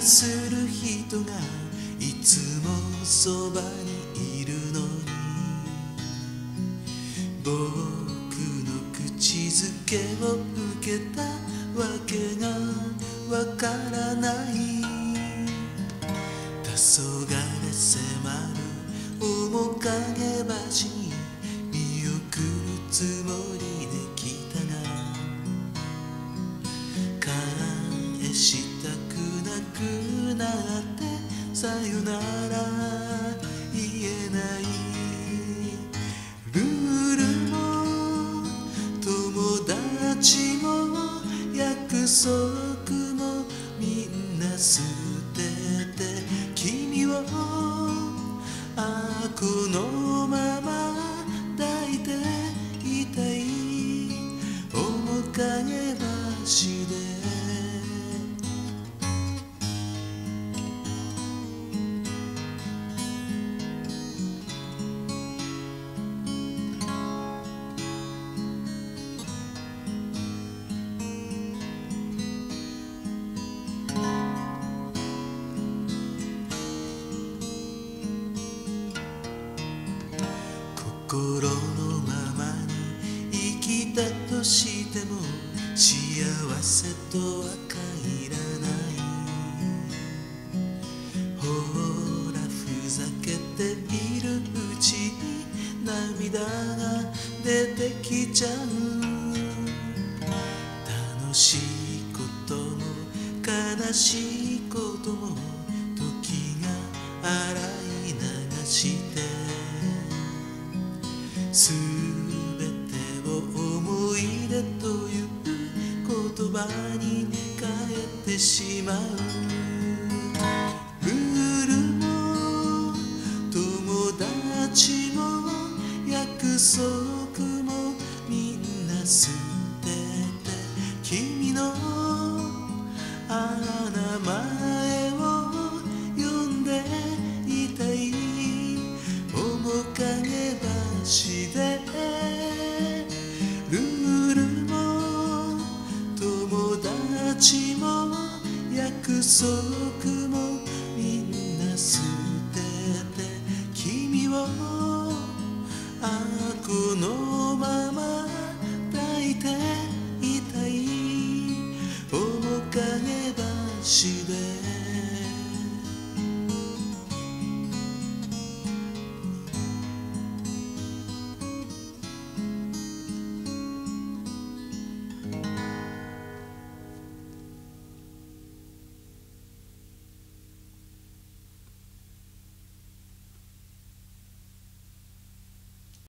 する人がい。つもそばにいる。のに僕の口づけを受けたわけがわからない黄昏迫る。面影橋に見送る。つもりで来たが返してさよなら言えないルールも友達も約束もみんな捨てて君をあこのまましても幸せとは限らないほらふざけているうちに涙が出てきちゃう。楽しいことも悲しいことも時が洗い流して。すべてを思い出と葉に帰ってしまう。ルールも友達も約束もみんなする。約束もみんな捨てて君をあこのまま抱いていたい。面影橋で